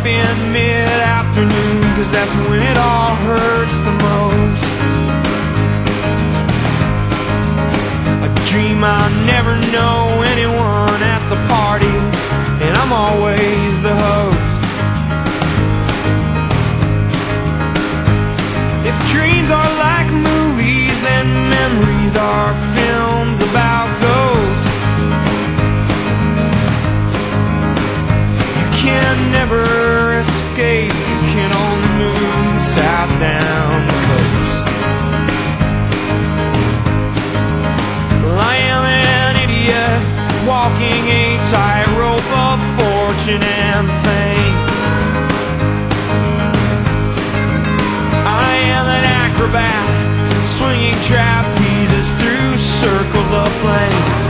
up in mid-afternoon Cause that's when it all hurts the most. I dream I'll never know anyone at the party And I'm always the host. If dreams are like movies Then memories are films about ghosts. You can never You can only move south down the coast Well, I am an idiot Walking a tightrope of fortune and fame. I am an acrobat Swinging trapezes through circles of flame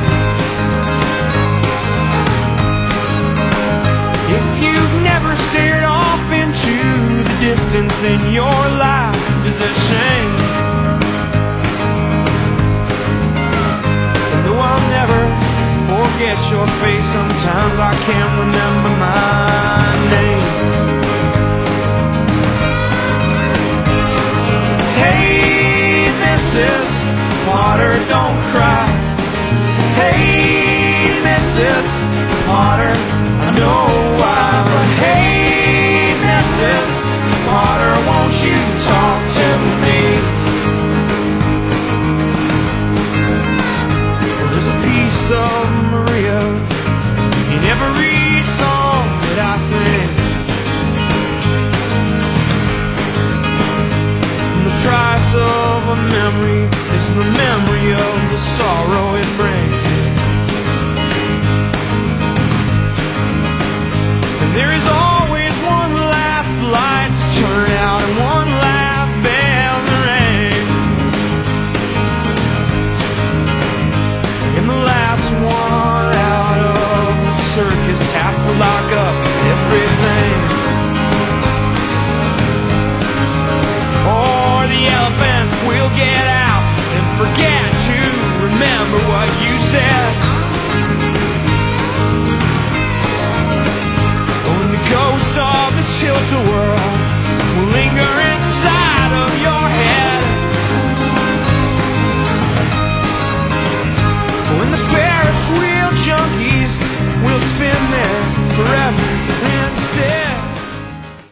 then your life is a shame. And though I'll never forget your face, sometimes I can't remember my name. Hey, Mrs. Potter, don't cry. Hey, Mrs. Potter, I know a memory is the memory of the sorrow it brings. And there is always one last light to turn out and one last bell to ring. And the last one out of the circus has to lock up will get out and forget to remember.